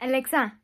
Alexa,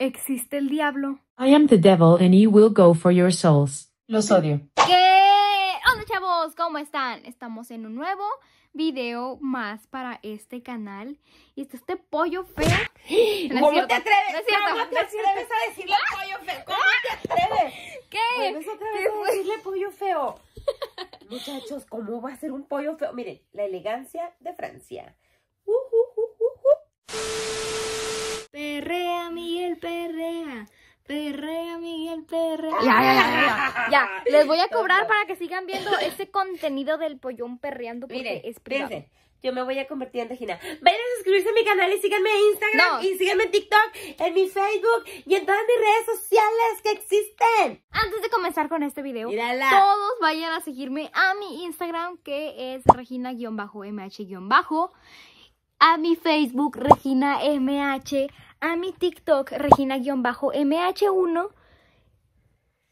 ¿existe el diablo? I am the devil and you will go for your souls. Los odio. ¿Qué? Hola chavos, ¿cómo están? Estamos en un nuevo video más para este canal. Y está este pollo feo. No ¿Cómo cierto, te atreves? no es cierto, ¿Cómo te atreves a decirle pollo feo? ¿Cómo te atreves? ¿Qué? Vuelves otra ¿Qué vez a decirle pollo feo. Muchachos, ¿cómo va a ser un pollo feo? Miren, la elegancia de Francia. Uh, uh, uh, uh, uh. Perrea, Miguel, perrea. Perrea, Miguel, perrea. Ya, ya, ya, ya, ya. Les voy a cobrar para que sigan viendo ese contenido del pollón perreando porque es privado. fíjense, yo me voy a convertir en Regina. Vayan a suscribirse a mi canal y síganme en Instagram No. y síganme en TikTok, en mi Facebook y en todas mis redes sociales que existen. Antes de comenzar con este video, Mírala. todos vayan a seguirme a mi Instagram que es regina-mh- a mi Facebook Regina MH, a mi TikTok Regina-MH1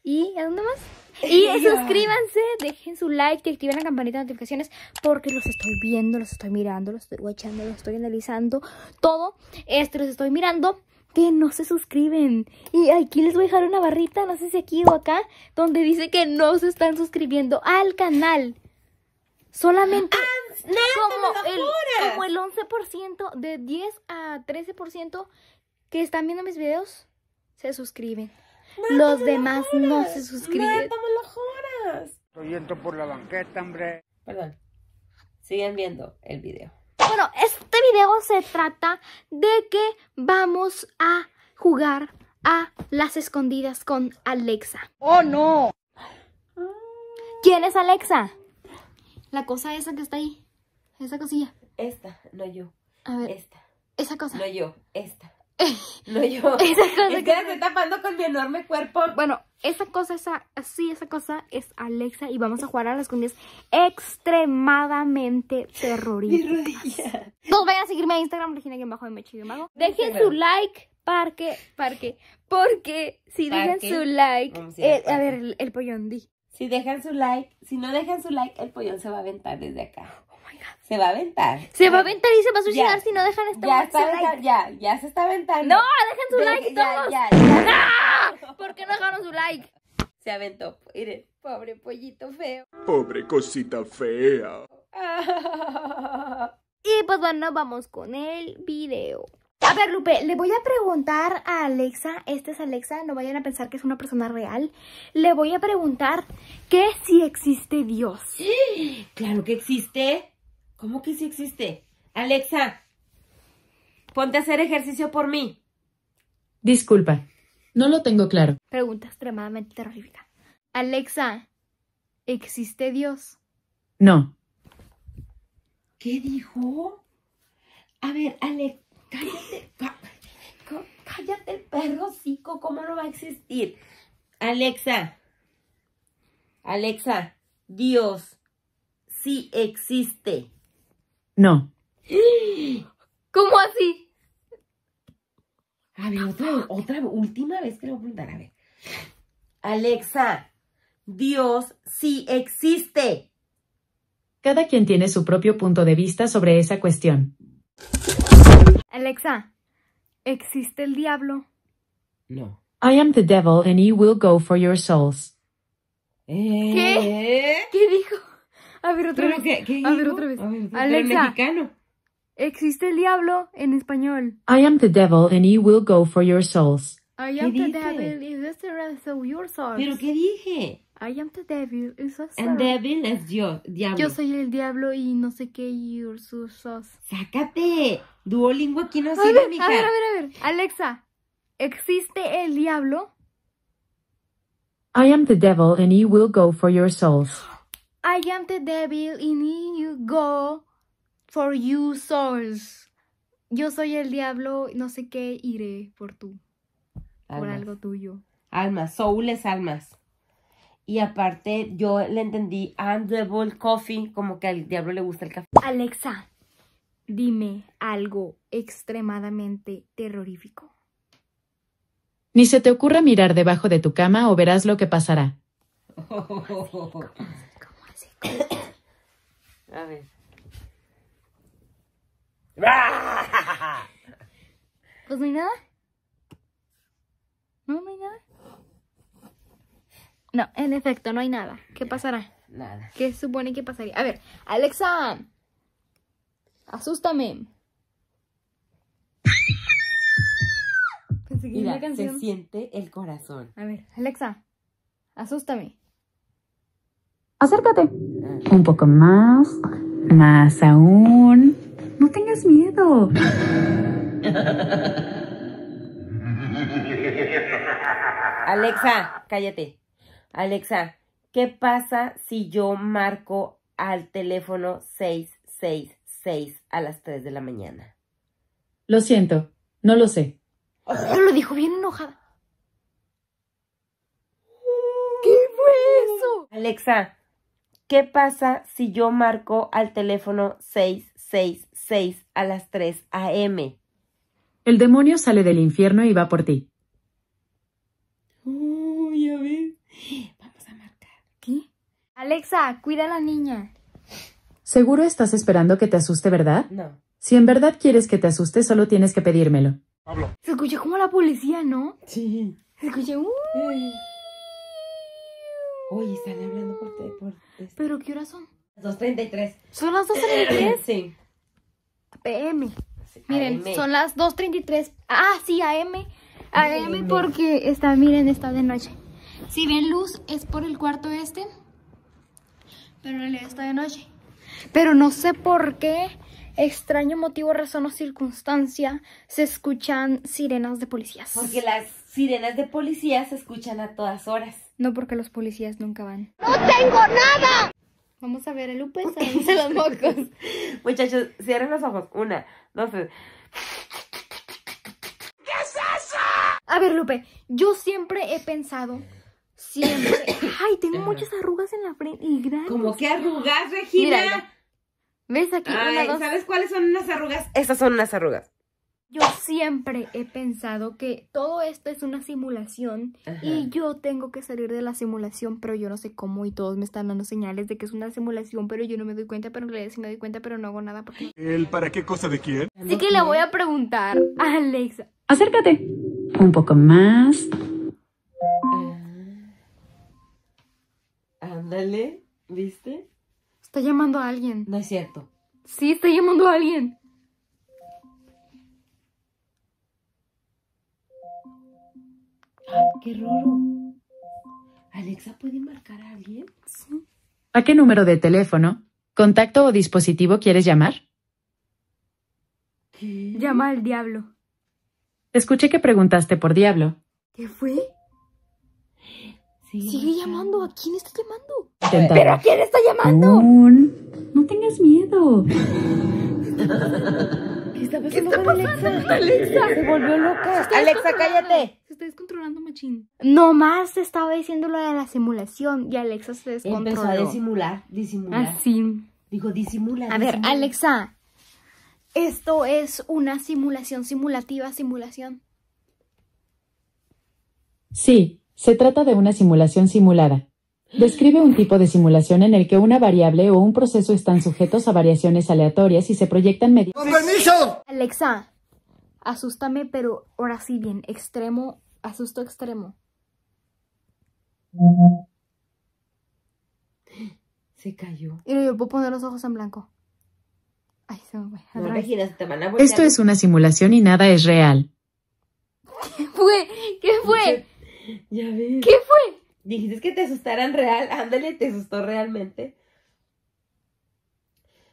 y ¿a dónde más? Y suscríbanse, dejen su like y activen la campanita de notificaciones porque los estoy viendo, los estoy mirando, los estoy watchando, los estoy analizando, todo. Este los estoy mirando que no se suscriben. Y aquí les voy a dejar una barrita, no sé si aquí o acá, donde dice que no se están suscribiendo al canal. Solamente ¡Neta, como el, como el 11%, de 10 a 13% que están viendo mis videos, se suscriben. Los demás no se suscriben. Neta, me lo juras. Estoy entro por la banqueta, hombre. Perdón. Sigan viendo el video. Bueno, este video se trata de que vamos a jugar a las escondidas con Alexa. ¡Oh, no! ¿Quién es Alexa? La cosa esa que está ahí. Esa cosilla. Esta, no yo. A ver, Esta, esa cosa. no yo. Esta. No yo. Esa cosa que que- tapando con mi enorme cuerpo. Bueno, esa cosa, esa, sí, esa cosa es Alexa y vamos a jugar a las escondidas extremadamente terroríficas. Todos vayan a seguirme a Instagram, Regina Guión bajo MH Guión bajo. Dejen su like, porque, porque, porque si dejan Parque. su like, a eh, a parque. ver, el, el pollón, di. Si dejan su like, si no dejan su like, el pollón se va a aventar desde acá. Se va a aventar. Se va a aventar y se va a suicidar Ya. si no dejan este Ya su está, like. ya, ya se está aventando. No, dejen su Deje- like ya, todos. ya, ya. ¡Ah! ¿Por qué no dejaron su like? Se aventó. Miren. Pobre pollito feo. Pobre cosita fea. Y pues bueno, vamos con el video. A ver, Lupe, le voy a preguntar a Alexa, esta es Alexa, no vayan a pensar que es una persona real. Le voy a preguntar que si existe Dios. Claro que existe. ¿Cómo que sí existe? Alexa, ponte a hacer ejercicio por mí. Disculpa. No lo tengo claro. Pregunta extremadamente terrorífica. Alexa, ¿existe Dios? No. ¿Qué dijo? A ver, Alex, cállate. cá- cá- Cállate el perro, cico. ¿Cómo no va a existir? Alexa. Alexa, Dios sí existe. No. ¿Cómo así? A ver, otra, otra última vez que le voy a preguntar. A ver. Alexa, Dios sí existe. Cada quien tiene su propio punto de vista sobre esa cuestión. Alexa, ¿existe el diablo? No. I am the devil and you will go for your souls. ¿Qué? ¿Qué dijo? A ver otra ¿Pero vez. qué, qué A ver otra vez. A ver, pero Alexa. mexicano. ¿Existe el diablo en español? I am the devil and you will go for your souls. I am the dice? devil, is this the rest of your souls? ¿Pero qué dije? I am the devil, is this And the- devil es Dios, diablo. Yo soy el diablo y no sé qué your sus sos. Sácate. Duolingo aquí no A sirve, ver, mija. a ver, a ver, a ver. Alexa, ¿existe el diablo? I am the devil and you will go for your souls. I am the devil and you go for you souls. Yo soy el diablo, no sé qué, iré por tú, por Almas. algo tuyo. Almas, soul es almas. Y aparte, yo le entendí and devil coffee, como que al diablo le gusta el café. Alexa, dime algo extremadamente terrorífico. Ni se te ocurra mirar debajo de tu cama o verás lo que pasará. ¿Cómo así? A ver. Pues no hay nada. No, no hay nada. No, en efecto, no hay nada. ¿Qué pasará? Nada. ¿Qué supone que pasaría? A ver, Alexa. Asústame. Mira, se siente el corazón. A ver, Alexa. Asústame. Acércate. Un poco más. Más aún. No tengas miedo. Alexa, cállate. Alexa, ¿qué pasa si yo marco al teléfono 666 a las 3 de la mañana? Lo siento. No lo sé. Oh, lo dijo bien enojada. ¿Qué fue eso? Alexa, ¿qué pasa si yo marco al teléfono 666 a las 3 a.m.? El demonio sale del infierno y va por ti. Uy, a ver. Vamos a marcar. ¿Qué? Alexa, cuida a la niña. Seguro estás esperando que te asuste, ¿verdad? No. Si en verdad quieres que te asuste, solo tienes que pedírmelo. Se escuchó como la policía, ¿no? Sí. Se escuchó. "Uh". Uy, están hablando por... te- por este- ¿Pero qué horas son? 2.33. Son las 2.33 Sí. pm. Miren, AM. son las 2.33. Ah, sí, AM. AM porque está, miren, está de noche. Si ven luz es por el cuarto este. Pero en realidad está de noche. Pero no sé por qué, extraño motivo, razón o circunstancia, se escuchan sirenas de policías. Porque las sirenas de policía se escuchan a todas horas. No porque los policías nunca van. ¡No tengo nada! Vamos a ver el Lupe, sabemos los mocos. Muchachos, cierren los ojos. Una, dos, tres. A ver, Lupe, yo siempre he pensado, siempre... Ay, tengo muchas arrugas en la frente y grandes. ¿Cómo que arrugas, Regina? Mira, mira. ¿Ves aquí? Ay, una, dos. ¿sabes cuáles son unas arrugas? Estas son unas arrugas. Yo siempre he pensado que todo esto es una simulación Ajá. y yo tengo que salir de la simulación, pero yo no sé cómo y todos me están dando señales de que es una simulación, pero yo no me doy cuenta, pero en realidad sí me doy cuenta, pero no hago nada porque... ¿El para qué cosa de quién? Así que le voy a preguntar a Alexa. Acércate. Un poco más. Ah. Ándale, ¿viste? Está llamando a alguien. No es cierto. Sí, está llamando a alguien. Qué raro. ¿Alexa puede marcar a alguien? ¿A qué número de teléfono, contacto o dispositivo quieres llamar? ¿Qué? Llama al diablo. Escuché que preguntaste por Diablo. ¿Qué fue? Sigue llamando. ¿A quién está llamando? ¿Pero a quién está llamando? Aún. No tengas miedo. ¿Qué está pasando con Alexa? Alexa se volvió loca. Alexa, cállate. Se está descontrolando, machín. Nomás estaba diciendo lo de la simulación y Alexa se descontroló. Empezó a disimular, disimular. Así. Dijo, disimula. A ver. Alexa. Esto es una simulación, simulativa, simulación. Sí, se trata de una simulación simulada. Describe un tipo de simulación en el que una variable o un proceso están sujetos a variaciones aleatorias y se proyectan mediante... Alexa, asústame, pero ahora sí bien, extremo, asusto extremo. Se cayó. Y yo puedo poner los ojos en blanco. Ay, se me. No. Regina, te van a voltear. Esto es una simulación y nada es real. ¿Qué fue? ¿Qué fue? Ya ves. ¿Qué fue? Dijiste que te asustaran real. Ándale, te asustó realmente.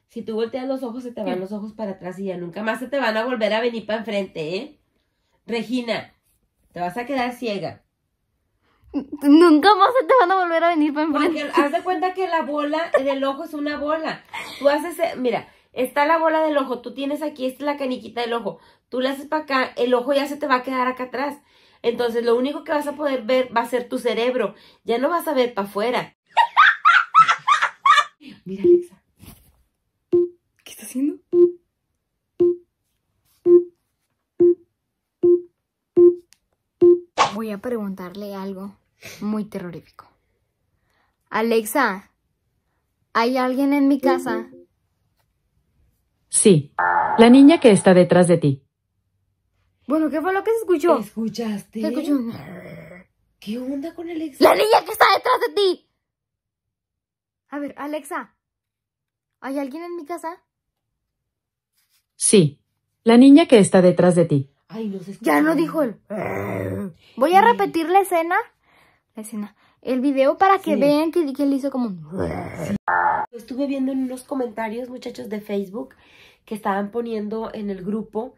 Si tú volteas los ojos, se te van los ojos para atrás y ya nunca más se te van a volver a venir para enfrente, ¿eh? Regina, te vas a quedar ciega. Nunca más se te van a volver a venir para enfrente. Porque haz de cuenta que la bola del ojo es una bola. Tú haces, eh, mira, está la bola del ojo, tú tienes aquí, esta es la caniquita del ojo. Tú la haces para acá, el ojo ya se te va a quedar acá atrás. Entonces lo único que vas a poder ver va a ser tu cerebro. Ya no vas a ver para afuera. Mira, Alexa. ¿Qué está haciendo? Voy a preguntarle algo muy terrorífico. Alexa, ¿hay alguien en mi casa? Sí, la niña que está detrás de ti. Bueno, ¿qué fue lo que se escuchó? ¿Escuchaste? Se escuchó. ¿Qué onda con Alexa? ¡La niña que está detrás de ti! A ver, Alexa. ¿Hay alguien en mi casa? Sí. La niña que está detrás de ti. Ay, no se. Ya no dijo el. Voy a repetir la escena. La escena. El video para que Sí. vean que, que él hizo como un. Lo estuve viendo en unos comentarios, muchachos de Facebook, que estaban poniendo en el grupo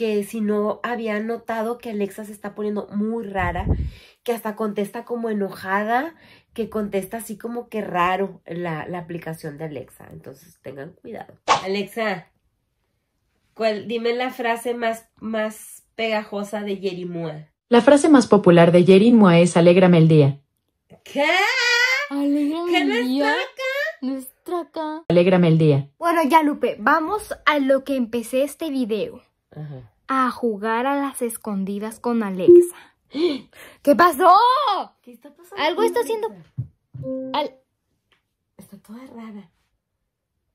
que si no habían notado que Alexa se está poniendo muy rara, que hasta contesta como enojada, que contesta así como que raro la, la aplicación de Alexa. Entonces tengan cuidado. Alexa, ¿cuál, dime la frase más, más pegajosa de Yerimua. La frase más popular de Yerin Mua es Alégrame el día. ¿Qué? Alégrame ¿Qué el no día. está No está acá. Alégrame el día. Bueno, ya Lupe, vamos a lo que empecé este video. Ajá. A jugar a las escondidas con Alexa. ¿Qué pasó? ¿Qué está pasando? Algo está haciendo- Al- Está toda rara.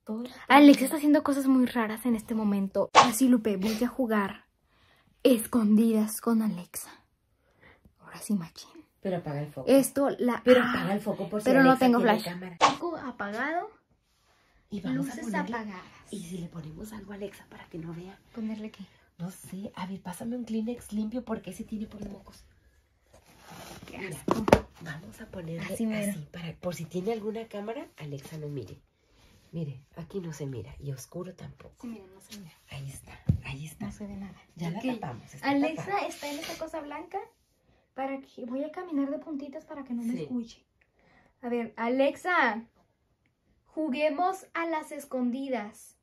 Toda Alexa está haciendo cosas muy raras en este momento. Así, Lupe, voy a jugar escondidas con Alexa. Ahora sí, machín. Pero apaga el foco. Esto la... Pero Ah, apaga el foco por si pero no tengo flash. cámara. Foco apagado, Y vamos a luces ponerle- apagadas. Y si le ponemos algo a Alexa para que no vea. Ponerle qué? No sé. A ver, pásame un Kleenex limpio porque ese tiene por mocos. Qué Mira, asco. vamos a ponerle Así para, por si tiene alguna cámara, Alexa no mire. Mire, aquí no se mira y oscuro tampoco. Sí, miren, no se ve. Ahí está, ahí está. No se ve nada. Ya la tapamos. está Alexa tapada. está en esa cosa blanca para que voy a caminar de puntitas para que no me Sí. escuche. A ver, Alexa, juguemos a las escondidas.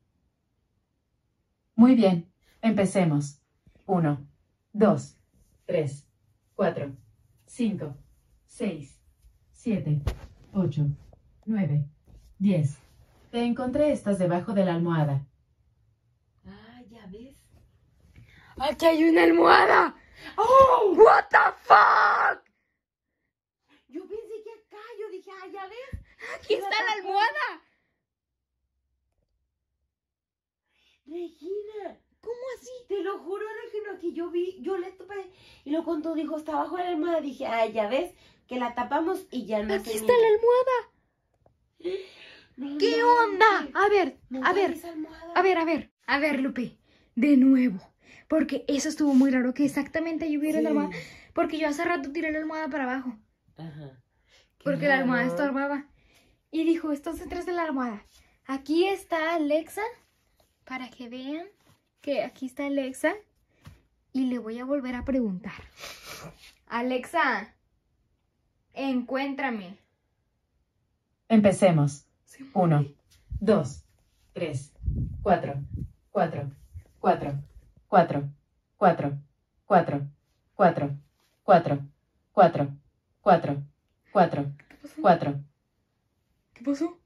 Muy bien. Empecemos. Uno, dos, tres, cuatro, cinco, seis, siete, ocho, nueve, diez. Te encontré estas debajo de la almohada. Ah, ya ves. Aquí hay una almohada. Oh, what the fuck? Yo pensé que acá, yo dije, ah, ya ves. Aquí está la almohada. Regina, ¿Cómo así? te lo juro, Regina, que yo vi, yo le topé y lo contó, dijo, está abajo de la almohada. Dije, ah, ya ves, que la tapamos y ya no Aquí se está mira. la almohada. No ¿Qué onda? A ver, a ver, a ver, a ver, a ver, Lupe, de nuevo. Porque eso estuvo muy raro que exactamente yo hubiera la almohada. Porque yo hace rato tiré la almohada para abajo. Ajá. Qué Porque la almohada estorbaba. Y dijo, estás detrás de la almohada. Aquí está Alexa. Para que vean que aquí está Alexa. Y le voy a volver a preguntar. Alexa, encuéntrame. Empecemos. Uno, dos, tres, cuatro, cuatro, cuatro, cuatro, cuatro, cuatro, cuatro, cuatro, cuatro, cuatro, cuatro, cuatro. ¿Qué pasó?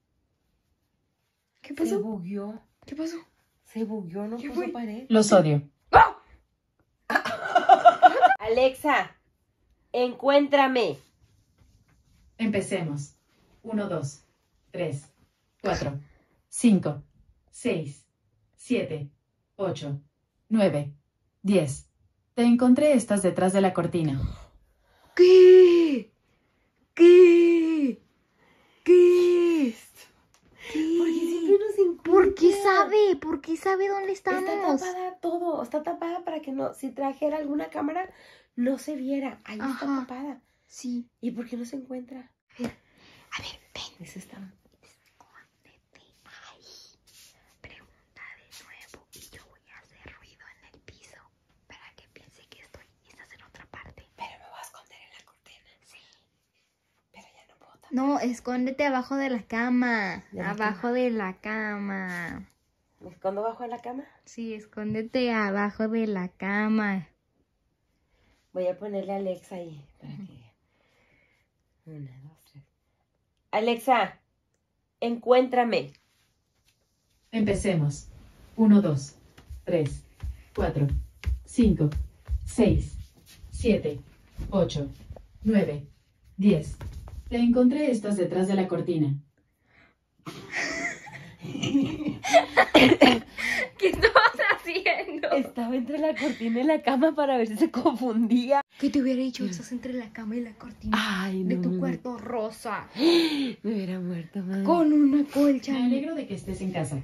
¿Qué Se pasó? bugueó. ¿Qué pasó? Se bugueó, no ¿Qué puso fue? pared. Los odio. Alexa, encuéntrame. Empecemos. Uno, dos, tres, cuatro, cinco, seis, siete, ocho, nueve, diez. Te encontré estas detrás de la cortina. ¿Qué? ¿Qué? Porque siempre ¿Por qué sabe? ¿Por qué sabe dónde Está estamos? tapada todo, está tapada para que no, si trajera alguna cámara, no se viera. Ahí está tapada. Sí. ¿Y por qué no se encuentra? A ver, ven. Ese está. Escóndete ahí. Pregunta de nuevo y yo voy a hacer ruido en el piso para que piense que estoy estás en otra parte. Pero me voy a esconder en la cortina. Sí. Pero ya no escóndete abajo de la cama. ¿De la abajo de la cama. ¿Me escondo bajo de la cama? Sí, escóndete abajo de la cama. Voy a ponerle a Alexa ahí. Para que... Una, dos, tres. Alexa, encuéntrame. Empecemos. Uno, dos, tres, cuatro, cinco, seis, siete, ocho, nueve, diez. Te encontré estas detrás de la cortina. ¿Qué a haciendo? Estaba entre la cortina y la cama para ver si se confundía. ¿Qué te hubiera dicho? Estás entre la cama y la cortina Ay, de no. tu me- cuarto rosa. Me hubiera muerto, mamá. Con una colcha. Me alegro de que estés en casa.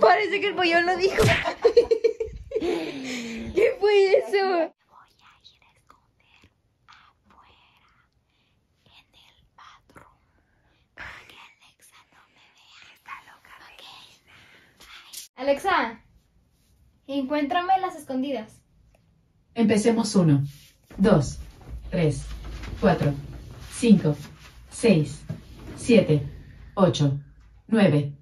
Parece que el pollo lo dijo. ¿Qué fue eso? Voy a ir a esconder afuera en el bathroom para que Alexa no me vea. Está loca. Alexa, encuéntrame las escondidas. Empecemos 1, 2, 3, 4, 5, 6, 7, 8, 9,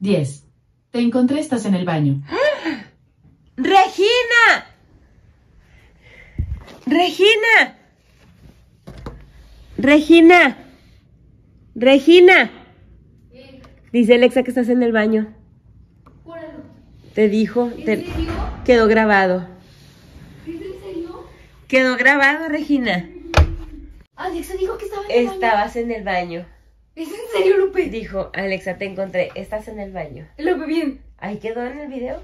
10. Te encontré, estás en el baño. ¡Regina! ¡Regina! ¡Regina! ¡Regina! Dice Alexa que estás en el baño. Te dijo, te- quedó grabado. ¿Es en serio? Quedó grabado, Regina. Alexa dijo que estaba en el baño. Estabas en el baño. ¿Es en serio, Lupe? Dijo, Alexa, te encontré. Estás en el baño. Lupe, bien. Ahí quedó en el video.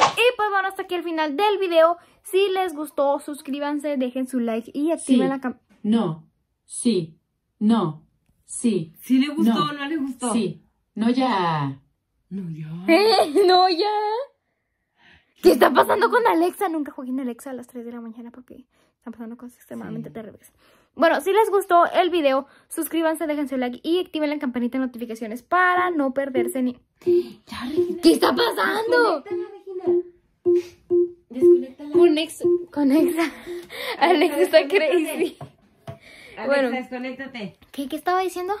Y pues bueno, hasta aquí el final del video. Si les gustó, suscríbanse, dejen su like y activen Sí. la cam... No, sí, no, sí, ¿Sí le gustó gustó o o no le gustó? sí. No ya. No, ya. no, ya. ¿Qué está pasando con Alexa? Nunca jueguen Alexa a las 3 de la mañana porque están pasando cosas extremadamente Sí. terribles. Bueno, si les gustó el video, suscríbanse, dejen su like y activen la campanita de notificaciones para no perderse ni... ¿Qué está pasando? Desconéctala. Conex... Conexa. Alexa está crazy. Alexa, Bueno. desconéctate. ¿Qué, ¿Qué estaba diciendo?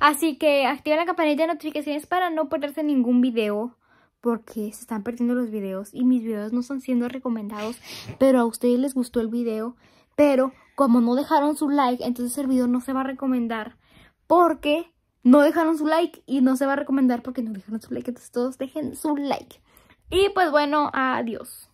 Así que activen la campanita de notificaciones para no perderse ningún video. Porque se están perdiendo los videos y mis videos no están siendo recomendados. Pero a ustedes les gustó el video. Pero como no dejaron su like, entonces el video no se va a recomendar. Porque no dejaron su like y no se va a recomendar porque no dejaron su like. Entonces todos dejen su like. Y pues bueno, adiós.